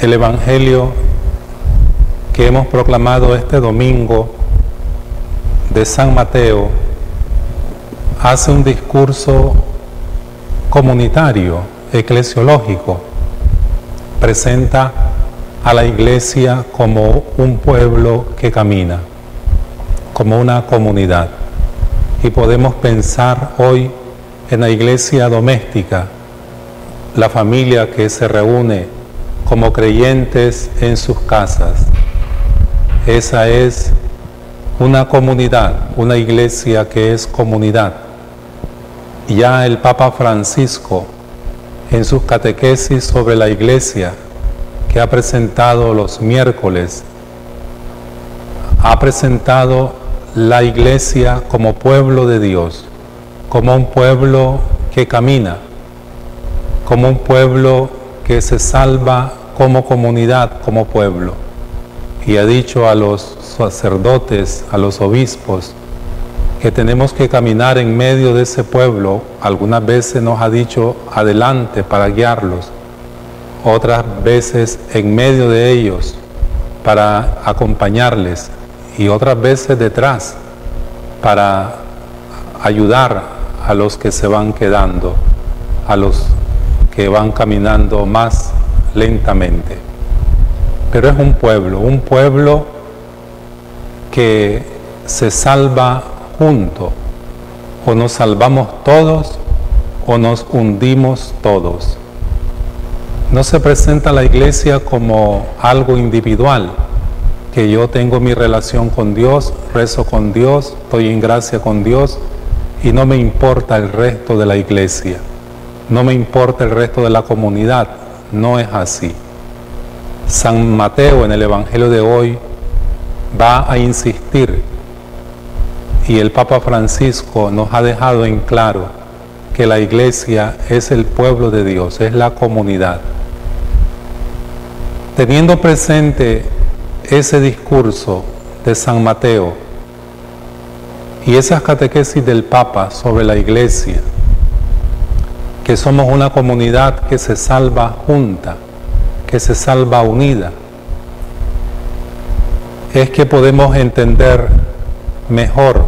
el Evangelio que hemos proclamado este domingo de San Mateo hace un discurso comunitario, eclesiológico, presenta a la iglesia como un pueblo que camina, como una comunidad. Y podemos pensar hoy en la iglesia doméstica, la familia que se reúne como creyentes en sus casas. Esa es una comunidad, una iglesia que es comunidad. Ya el Papa Francisco, en sus catequesis sobre la iglesia, que ha presentado los miércoles, ha presentado la iglesia como pueblo de Dios, como un pueblo que camina, como un pueblo que se salva como comunidad, como pueblo. Y ha dicho a los sacerdotes, a los obispos, que tenemos que caminar en medio de ese pueblo. Algunas veces nos ha dicho adelante para guiarlos otras veces en medio de ellos para acompañarles y otras veces detrás para ayudar a los que se van quedando, a los que van caminando más lentamente. Pero es un pueblo, un pueblo que se salva junto, o nos salvamos todos o nos hundimos todos. No se presenta la iglesia como algo individual, que yo tengo mi relación con Dios, rezo con Dios, estoy en gracia con Dios y no me importa el resto de la iglesia, no me importa el resto de la comunidad, no es así. San Mateo en el Evangelio de hoy va a insistir y el Papa Francisco nos ha dejado en claro que la iglesia es el pueblo de Dios, es la comunidad. Teniendo presente ese discurso de San Mateo y esas catequesis del Papa sobre la iglesia, que somos una comunidad que se salva junta, que se salva unida, es que podemos entender mejor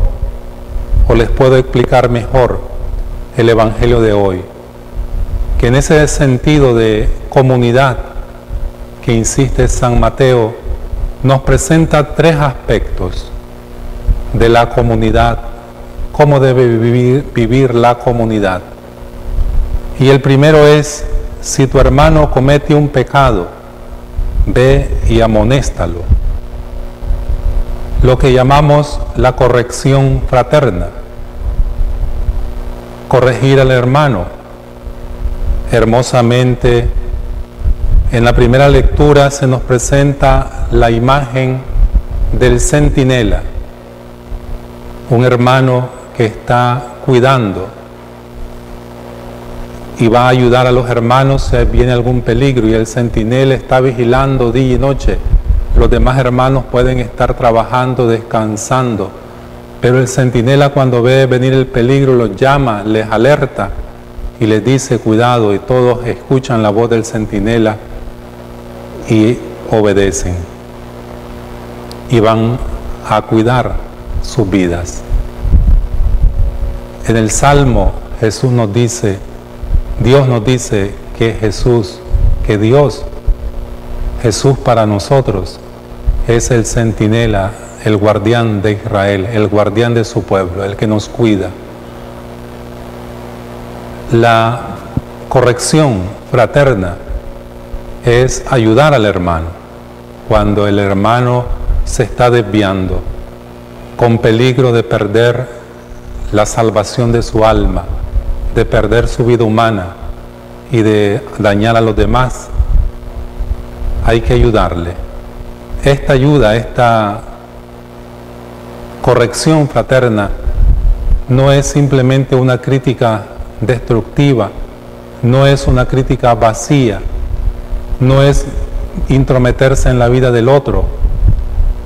o les puedo explicar mejor el Evangelio de hoy, que en ese sentido de comunidad que insiste San Mateo, nos presenta tres aspectos de la comunidad, cómo debe vivir, vivir la comunidad. Y el primero es, si tu hermano comete un pecado, ve y amonéstalo. Lo que llamamos la corrección fraterna. Corregir al hermano hermosamente en la primera lectura se nos presenta la imagen del centinela, un hermano que está cuidando y va a ayudar a los hermanos si viene algún peligro y el centinela está vigilando día y noche. Los demás hermanos pueden estar trabajando, descansando, pero el centinela cuando ve venir el peligro los llama, les alerta y les dice cuidado y todos escuchan la voz del centinela y obedecen y van a cuidar sus vidas. En el Salmo Jesús nos dice, Dios nos dice que Jesús, que Dios, Jesús para nosotros es el centinela, el guardián de Israel, el guardián de su pueblo, el que nos cuida. La corrección fraterna es ayudar al hermano cuando el hermano se está desviando con peligro de perder la salvación de su alma, de perder su vida humana y de dañar a los demás, hay que ayudarle. Esta ayuda, esta corrección fraterna, no es simplemente una crítica destructiva, no es una crítica vacía, no es intrometerse en la vida del otro,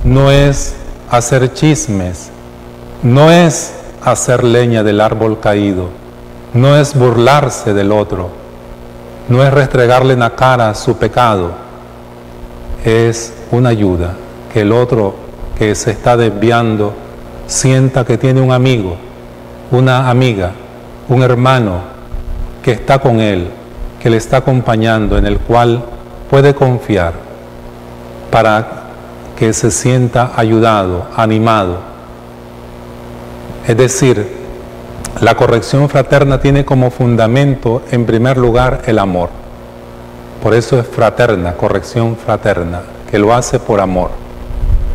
no es hacer chismes, no es hacer leña del árbol caído, no es burlarse del otro, no es restregarle en la cara su pecado, es una ayuda, que el otro que se está desviando sienta que tiene un amigo, una amiga, un hermano que está con él, que le está acompañando, en el cual puede confiar para que se sienta ayudado, animado. Es decir, la corrección fraterna tiene como fundamento, en primer lugar, el amor. Por eso es fraterna, corrección fraterna, que lo hace por amor,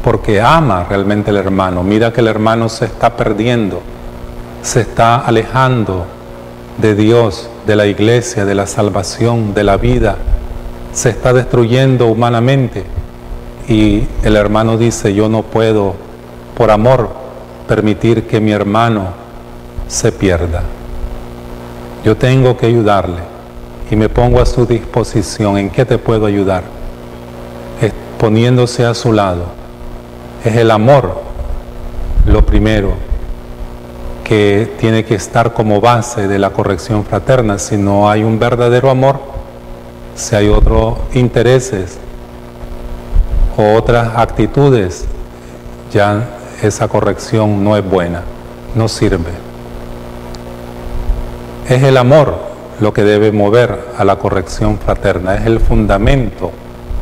porque ama realmente al hermano. Mira que el hermano se está perdiendo, se está alejando de Dios, de la iglesia, de la salvación, de la vida, se está destruyendo humanamente. Y el hermano dice, yo no puedo, por amor, permitir que mi hermano se pierda. Yo tengo que ayudarle y me pongo a su disposición. ¿En qué te puedo ayudar? Poniéndose a su lado. Es el amor lo primero que tiene que estar como base de la corrección fraterna. Si no hay un verdadero amor, si hay otros intereses o otras actitudes, ya esa corrección no es buena, no sirve. Es el amor lo que debe mover a la corrección fraterna, es el fundamento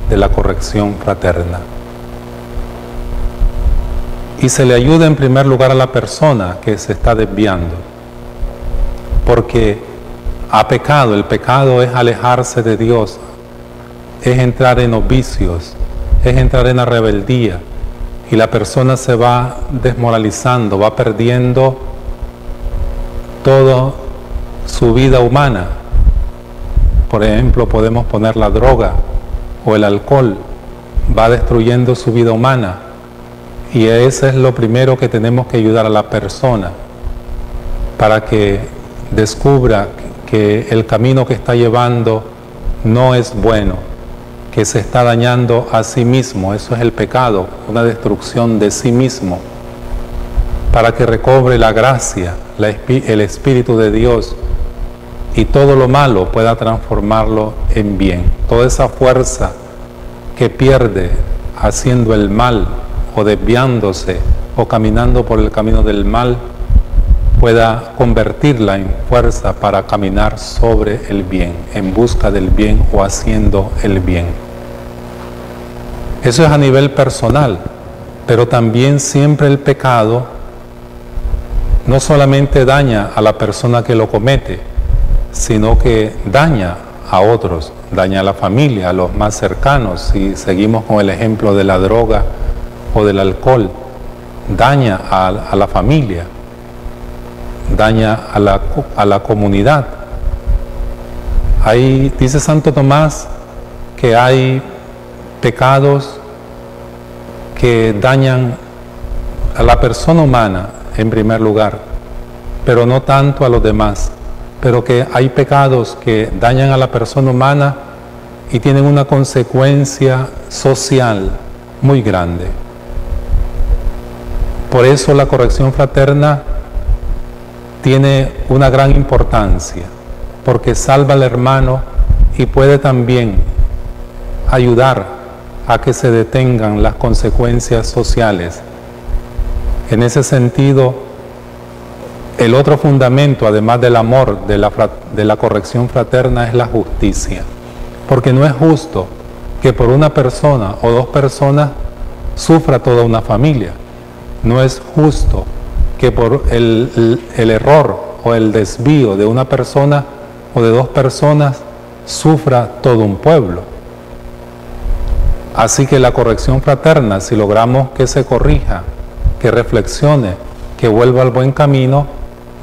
de la corrección fraterna. Y se le ayuda en primer lugar a la persona que se está desviando, porque ha pecado, el pecado es alejarse de Dios, es entrar en los vicios, es entrar en la rebeldía, y la persona se va desmoralizando, va perdiendo todo su vida humana. Por ejemplo, podemos poner la droga o el alcohol, va destruyendo su vida humana. Y eso es lo primero que tenemos que ayudar a la persona para que descubra que el camino que está llevando no es bueno, que se está dañando a sí mismo. Eso es el pecado, una destrucción de sí mismo. Para que recobre la gracia, el Espíritu de Dios y todo lo malo pueda transformarlo en bien. Toda esa fuerza que pierde haciendo el mal o desviándose o caminando por el camino del mal, pueda convertirla en fuerza para caminar sobre el bien, en busca del bien o haciendo el bien. Eso es a nivel personal, pero también siempre el pecado no solamente daña a la persona que lo comete, sino que daña a otros, daña a la familia, a los más cercanos. Si seguimos con el ejemplo de la droga o del alcohol, daña a, la familia, daña a la, a la comunidad. Ahí dice Santo Tomás que hay pecados que dañan a la persona humana en primer lugar, pero no tanto a los demás pero que hay pecados que dañan a la persona humana y tienen una consecuencia social muy grande. Por eso la corrección fraterna tiene una gran importancia, porque salva al hermano y puede también ayudar a que se detengan las consecuencias sociales. En ese sentido, el otro fundamento, además del amor, de la, corrección fraterna, es la justicia. Porque no es justo que por una persona o dos personas sufra toda una familia. No es justo que por el, error o el desvío de una persona o de dos personas sufra todo un pueblo. Así que la corrección fraterna, si logramos que se corrija, que reflexione, que vuelva al buen camino,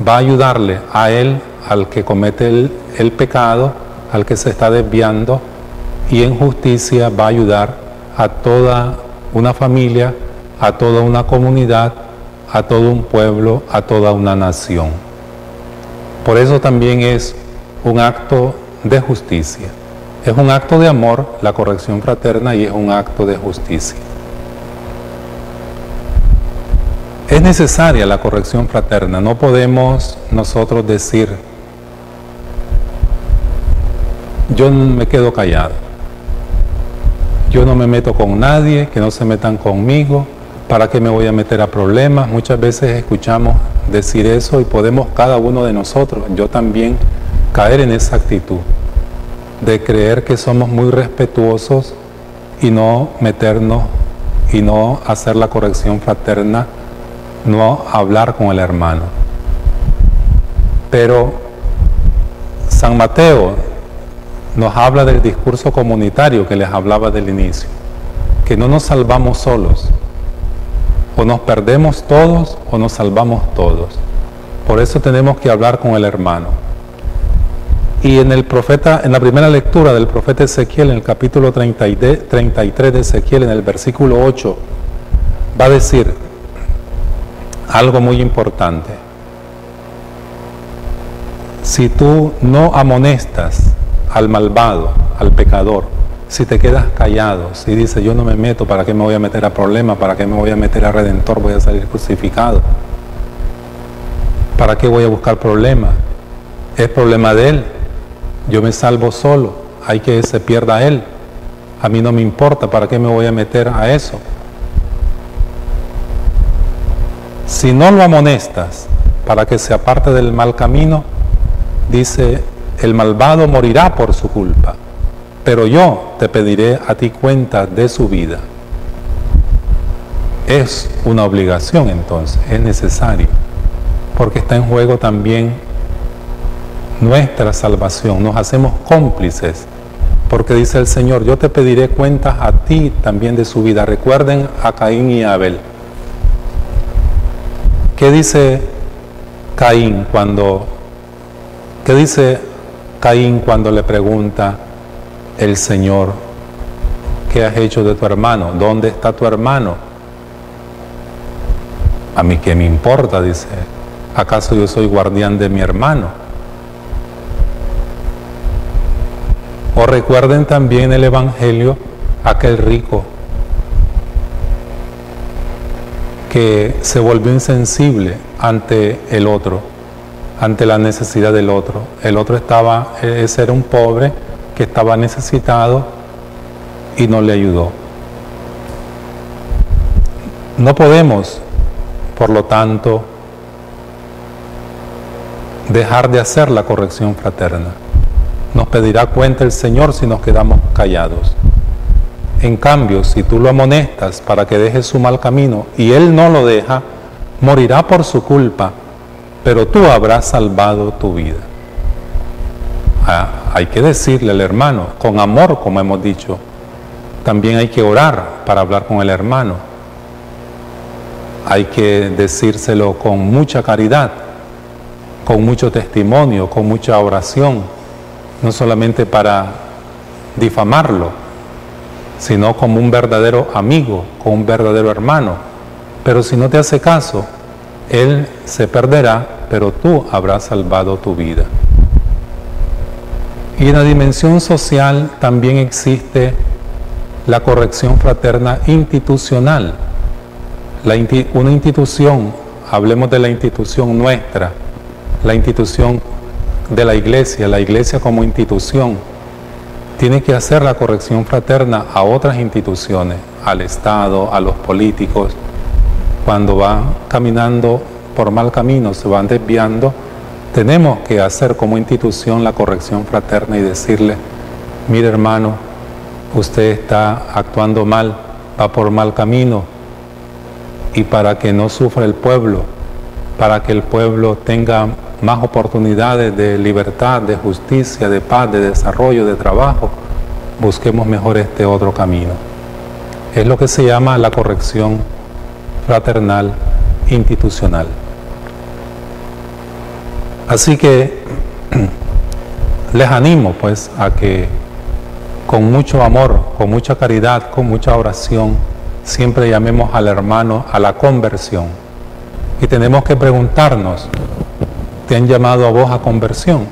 va a ayudarle a él, al que comete el, pecado, al que se está desviando, y en justicia va a ayudar a toda una familia, a toda una comunidad, a todo un pueblo, a toda una nación. Por eso también es un acto de justicia. Es un acto de amor, la corrección fraterna, y es un acto de justicia. Es necesaria la corrección fraterna, no podemos nosotros decir, yo me quedo callado, yo no me meto con nadie, que no se metan conmigo, ¿para qué me voy a meter a problemas? Muchas veces escuchamos decir eso y podemos cada uno de nosotros, yo también, caer en esa actitud de creer que somos muy respetuosos y no meternos y no hacer la corrección fraterna, no hablar con el hermano. Pero San Mateo nos habla del discurso comunitario que les hablaba del inicio, que no nos salvamos solos, o nos perdemos todos o nos salvamos todos. Por eso tenemos que hablar con el hermano. Y en el profeta, en la primera lectura del profeta Ezequiel, en el capítulo 33 de Ezequiel, en el versículo 8, va a decir algo muy importante. Si tú no amonestas al malvado, al pecador, si te quedas callado, si dices yo no me meto, ¿para qué me voy a meter a problemas? ¿Para qué me voy a meter a redentor? Voy a salir crucificado. ¿Para qué voy a buscar problemas? Es problema de él. Yo me salvo solo. Hay que se pierda él. A mí no me importa, ¿para qué me voy a meter a eso? Si no lo amonestas para que se aparte del mal camino, dice, el malvado morirá por su culpa pero yo te pediré a ti cuenta de su vida. Es una obligación entonces, es necesario, porque está en juego también nuestra salvación, nos hacemos cómplices, porque dice el Señor, yo te pediré cuentas a ti también de su vida. Recuerden a Caín y Abel. ¿Qué dice Caín cuando, qué dice Caín cuando le pregunta, el Señor, ¿qué has hecho de tu hermano? ¿Dónde está tu hermano? A mí qué me importa, dice, ¿acaso yo soy guardián de mi hermano? O recuerden también el Evangelio, aquel rico que se volvió insensible ante el otro, ante la necesidad del otro. El otro estaba, ese era un pobre, que estaba necesitado y no le ayudó. No podemos, por lo tanto, dejar de hacer la corrección fraterna. Nos pedirá cuenta el Señor si nos quedamos callados. En cambio, si tú lo amonestas para que deje su mal camino y Él no lo deja, morirá por su culpa, pero tú habrás salvado tu vida. Ah, hay que decirle al hermano, con amor, como hemos dicho. También hay que orar para hablar con el hermano. Hay que decírselo con mucha caridad, con mucho testimonio, con mucha oración, no solamente para difamarlo, sino como un verdadero amigo, como un verdadero hermano. Pero si no te hace caso, él se perderá, pero tú habrás salvado tu vida. Y en la dimensión social también existe la corrección fraterna institucional. una institución, hablemos de la institución nuestra, la institución de la iglesia, la iglesia como institución, tiene que hacer la corrección fraterna a otras instituciones, al Estado, a los políticos, cuando van caminando por mal camino, se van desviando tenemos que hacer como institución la corrección fraterna y decirle, mire hermano, usted está actuando mal, va por mal camino, y para que no sufra el pueblo, para que el pueblo tenga más oportunidades de libertad, de justicia, de paz, de desarrollo, de trabajo, busquemos mejor este otro camino. Es lo que se llama la corrección fraternal institucional. Así que les animo pues a que con mucho amor, con mucha caridad, con mucha oración, siempre llamemos al hermano a la conversión. Y tenemos que preguntarnos, ¿te han llamado a vos a conversión?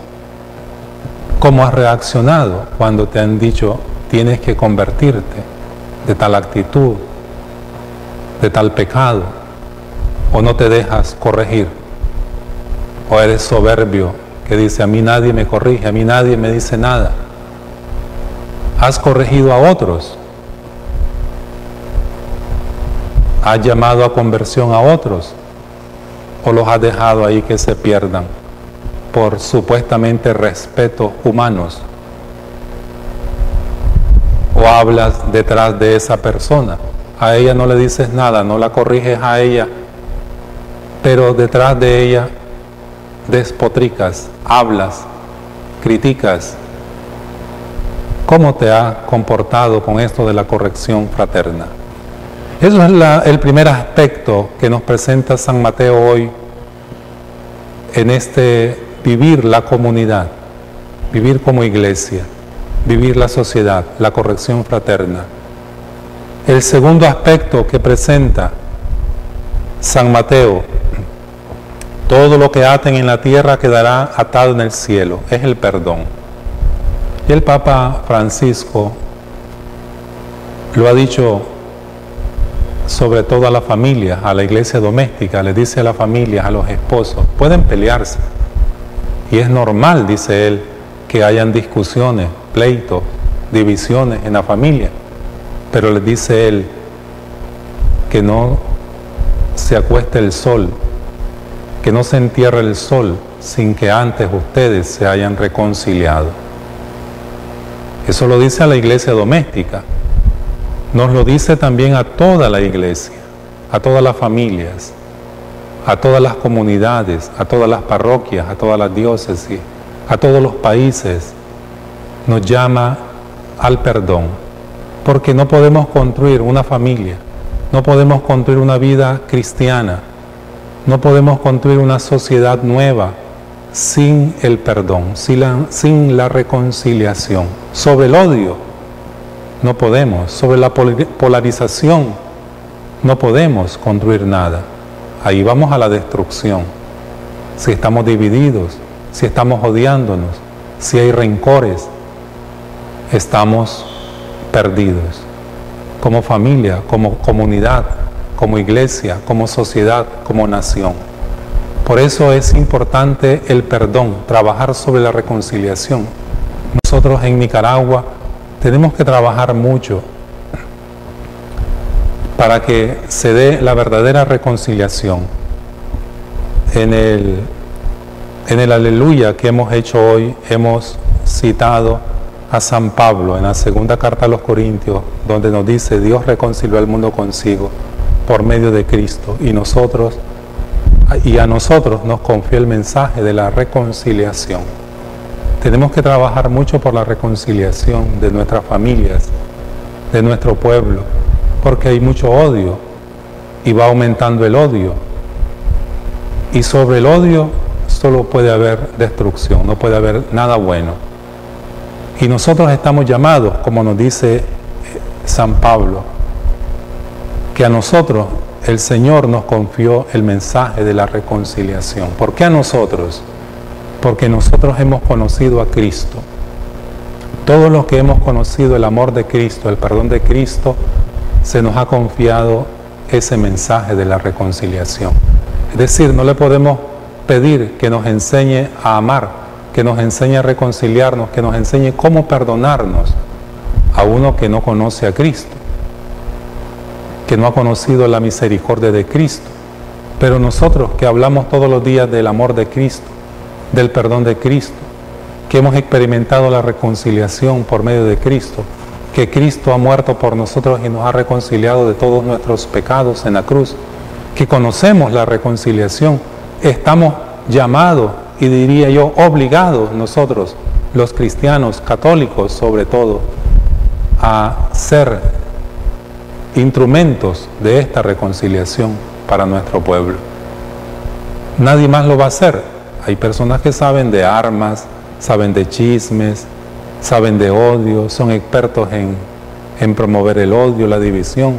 ¿Cómo has reaccionado cuando te han dicho tienes que convertirte de tal actitud, de tal pecado, o no te dejas corregir? o eres soberbio que dice a mí nadie me corrige, a mí nadie me dice nada. Has corregido a otros ¿Has llamado a conversión a otros? ¿O los has dejado ahí que se pierdan por supuestamente respetos humanos? ¿O hablas detrás de esa persona? A ella no le dices nada, no la corriges a ella, pero detrás de ella despotricas, hablas, criticas. ¿Cómo te has comportado con esto de la corrección fraterna? Eso es el primer aspecto que nos presenta San Mateo hoy en este vivir la comunidad, vivir como iglesia, vivir la sociedad, la corrección fraterna. El segundo aspecto que presenta San Mateo, todo lo que aten en la tierra quedará atado en el cielo, es el perdón. Y el Papa Francisco lo ha dicho sobre todo a la familia, a la iglesia doméstica, le dice a la familia, a los esposos, pueden pelearse. Y es normal, dice él, que hayan discusiones, pleitos, divisiones en la familia. Pero le dice él que no se acueste el sol, que no se entierre el sol sin que antes ustedes se hayan reconciliado. Eso lo dice a la iglesia doméstica nos lo dice también a toda la iglesia, a todas las familias, a todas las comunidades, a todas las parroquias, a todas las diócesis, a todos los países. Nos llama al perdón, porque no podemos construir una familia, no podemos construir una vida cristiana, no podemos construir una sociedad nueva sin el perdón, sin la, reconciliación. Sobre el odio no podemos. Sobre la polarización, no podemos construir nada. Ahí vamos a la destrucción. Si estamos divididos, si estamos odiándonos, si hay rencores, estamos perdidos. Como familia, como comunidad, como iglesia, como sociedad, como nación. Por eso es importante el perdón, trabajar sobre la reconciliación. Nosotros en Nicaragua tenemos que trabajar mucho para que se dé la verdadera reconciliación. En el, en el aleluya que hemos hecho hoy, hemos citado a San Pablo en la segunda carta a los Corintios, donde nos dice, Dios reconcilió al mundo consigo por medio de Cristo y nosotros, y a nosotros nos confió el mensaje de la reconciliación. Tenemos que trabajar mucho por la reconciliación de nuestras familias, de nuestro pueblo, porque hay mucho odio y va aumentando el odio. Y sobre el odio solo puede haber destrucción, no puede haber nada bueno. Y nosotros estamos llamados, como nos dice eh, San Pablo, que a nosotros el Señor nos confió el mensaje de la reconciliación. ¿Por qué a nosotros? Porque nosotros hemos conocido a Cristo. Todos los que hemos conocido el amor de Cristo, el perdón de Cristo, se nos ha confiado ese mensaje de la reconciliación. Es decir, no le podemos pedir que nos enseñe a amar, que nos enseñe a reconciliarnos, que nos enseñe cómo perdonarnos a uno que no conoce a Cristo, que no ha conocido la misericordia de Cristo. Pero nosotros que hablamos todos los días del amor de Cristo, del perdón de Cristo, que hemos experimentado la reconciliación por medio de Cristo, que Cristo ha muerto por nosotros y nos ha reconciliado de todos nuestros pecados en la cruz, que conocemos la reconciliación, estamos llamados y diría yo obligados nosotros, los cristianos católicos sobre todo, a ser instrumentos de esta reconciliación para nuestro pueblo. Nadie más lo va a hacer, hay personas que saben de armas, saben de chismes, saben de odio, son expertos en, promover el odio, la división.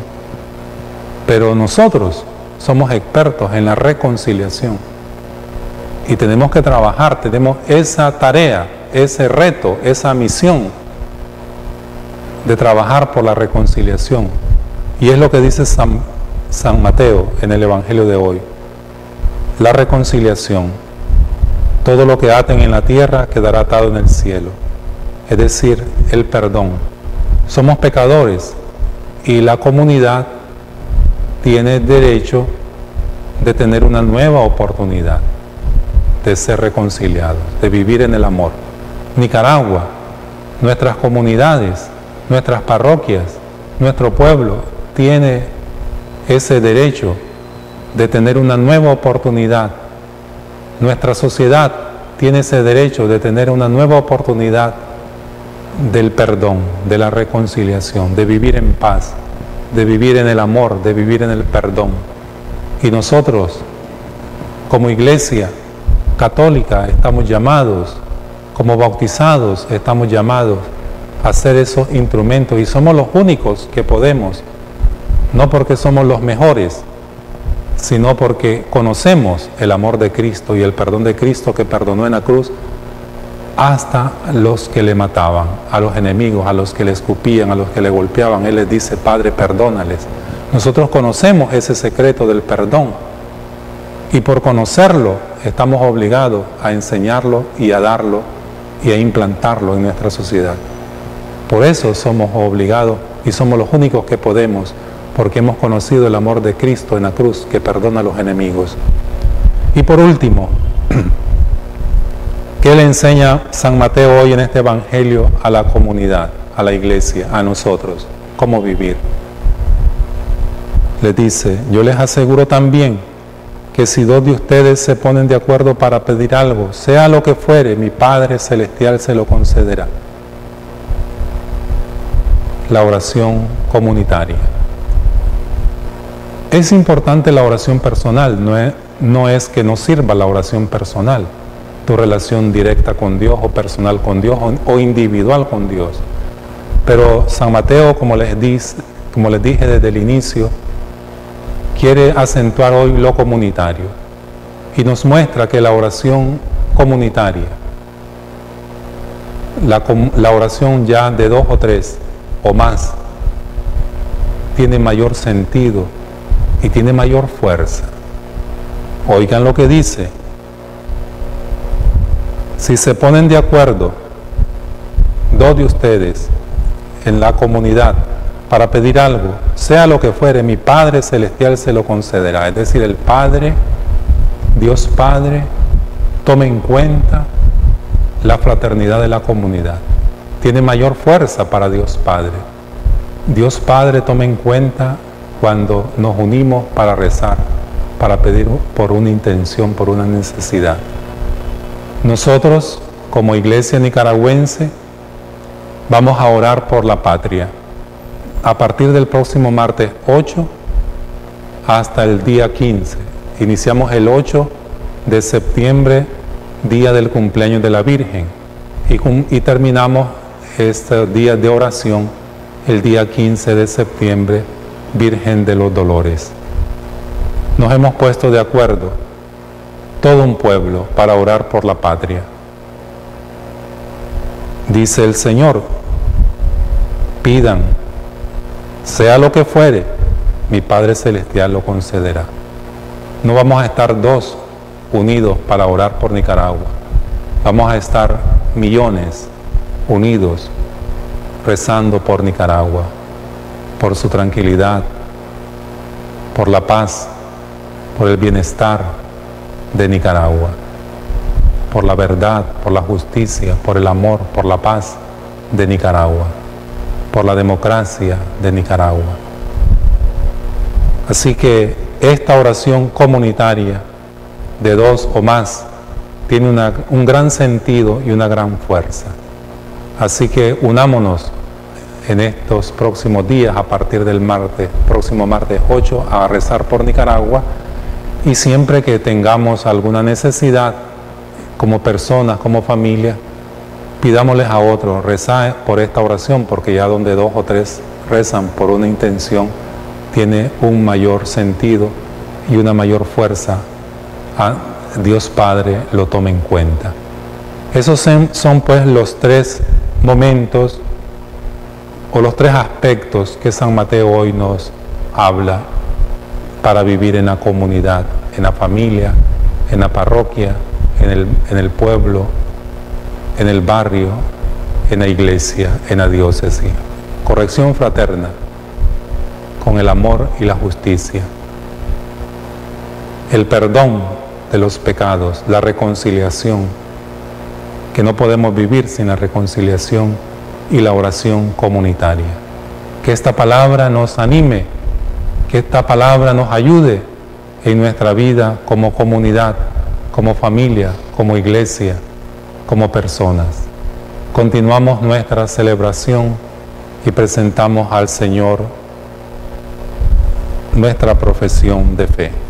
Pero nosotros somos expertos en la reconciliación. Y tenemos que trabajar, tenemos esa tarea, ese reto, esa misión de trabajar por la reconciliación. Y es lo que dice San, San Mateo en el Evangelio de hoy. La reconciliación todo lo que aten en la tierra quedará atado en el cielo. Es decir, el perdón. Somos pecadores y la comunidad tiene derecho de tener una nueva oportunidad de ser reconciliados, de vivir en el amor. Nicaragua, nuestras comunidades, nuestras parroquias, nuestro pueblo tiene ese derecho de tener una nueva oportunidad. Nuestra sociedad tiene ese derecho de tener una nueva oportunidad del perdón, de la reconciliación, de vivir en paz, de vivir en el amor, de vivir en el perdón. Y nosotros, como iglesia católica, estamos llamados, como bautizados, estamos llamados a ser esos instrumentos y somos los únicos que podemos, no porque somos los mejores, sino porque conocemos el amor de Cristo y el perdón de Cristo que perdonó en la cruz hasta los que le mataban, a los enemigos, a los que le escupían, a los que le golpeaban. Él les dice, Padre, perdónales. Nosotros conocemos ese secreto del perdón y por conocerlo estamos obligados a enseñarlo y a darlo y a implantarlo en nuestra sociedad. Por eso somos obligados y somos los únicos que podemos, porque hemos conocido el amor de Cristo en la cruz que perdona a los enemigos. Y por último, ¿Qué le enseña San Mateo hoy en este Evangelio a la comunidad, a la iglesia, a nosotros? ¿Cómo vivir? Le dice, yo les aseguro también que si dos de ustedes se ponen de acuerdo para pedir algo, sea lo que fuere, mi Padre Celestial se lo concederá. La oración comunitaria. Es importante la oración personal, no es, que no sirva la oración personal tu relación directa con Dios o personal con Dios o, individual con Dios. Pero San Mateo, como les, como les dije desde el inicio, quiere acentuar hoy lo comunitario y nos muestra que la oración comunitaria, la oración ya de dos o tres o más, tiene mayor sentido y tiene mayor fuerza. Oigan lo que dice, si se ponen de acuerdo dos de ustedes en la comunidad para pedir algo, sea lo que fuere, mi Padre Celestial se lo concederá. Es decir, el Padre, Dios Padre, tome en cuenta la fraternidad de la comunidad. Tiene mayor fuerza para Dios Padre. Dios Padre tome en cuenta cuando nos unimos para rezar, para pedir por una intención, por una necesidad. Nosotros, como iglesia nicaragüense, vamos a orar por la patria. A partir del próximo martes 8 hasta el día 15. Iniciamos el 8 de septiembre, día del cumpleaños de la Virgen, y, terminamos este día de oración el día 15 de septiembre, Virgen de los Dolores. Nos hemos puesto de acuerdo todo un pueblo para orar por la patria. Dice el Señor, pidan, sea lo que fuere, mi Padre Celestial lo concederá. No vamos a estar dos unidos para orar por Nicaragua. Vamos a estar millones unidos rezando por Nicaragua, por su tranquilidad, por la paz, por el bienestar, de Nicaragua, por la verdad, por la justicia, por el amor, por la paz de Nicaragua, por la democracia de Nicaragua. Así que esta oración comunitaria de dos o más tiene un gran sentido y una gran fuerza. Así que unámonos en estos próximos días, a partir del martes, próximo martes 8, a rezar por Nicaragua y siempre que tengamos alguna necesidad, como personas, como familia, pidámosles a otros, rezar por esta oración, porque ya donde dos o tres rezan por una intención, tiene un mayor sentido y una mayor fuerza. A Dios Padre lo tome en cuenta. Esos son pues los tres momentos o los tres aspectos que San Mateo hoy nos habla para vivir en la comunidad, en la familia, en la parroquia, en el, en el pueblo, en el barrio, en la iglesia, en la diócesis. Corrección fraterna. con el amor y la justicia. El perdón de los pecados, la reconciliación, que no podemos vivir sin la reconciliación y la oración comunitaria. Que esta palabra nos anime, que esta palabra nos ayude en nuestra vida como comunidad, como familia, como iglesia, como personas. Continuamos nuestra celebración y presentamos al Señor nuestra profesión de fe.